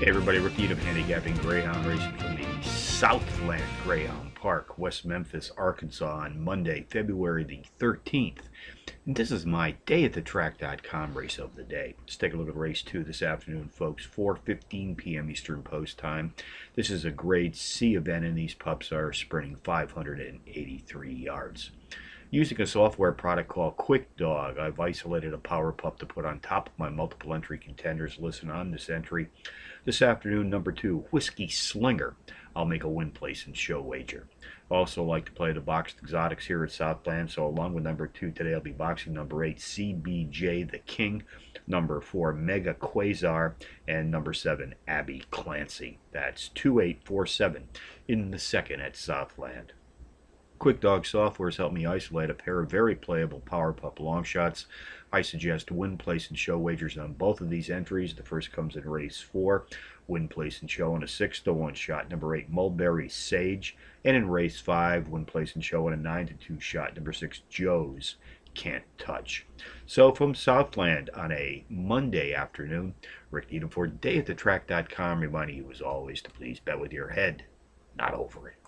Hey everybody, Rick Needham handicapping Greyhound racing from the Southland Greyhound Park, West Memphis, Arkansas on Monday, February the 13th. And this is my DayAtTheTrack.com race of the day. Let's take a look at race 2 this afternoon, folks, 4.15 p.m. Eastern Post Time. This is a grade C event and these pups are sprinting 583 yards. Using a software product called QuickDog, I've isolated a power pup to put on top of my multiple entry contenders. Listen on this entry. This afternoon, number two, Whiskey Slinger. I'll make a win place and show wager. Also like to play the boxed exotics here at Southland, so along with number two today, I'll be boxing number eight, CBJ the King, number four, Mega Quasar, and number seven, Abby Clancy. That's 2847 in the second at Southland. QuickDog software has helped me isolate a pair of very playable Power Pup long shots. I suggest win, place, and show wagers on both of these entries. The first comes in race four, win, place, and show on a six to one shot. Number eight, Mulberry Sage, and in race five, win, place, and show on a nine to two shot. Number six, Joe's Can't Touch. So from Southland on a Monday afternoon, Rick Needham for DayAtTheTrack.com reminding you as always to please bet with your head, not over it.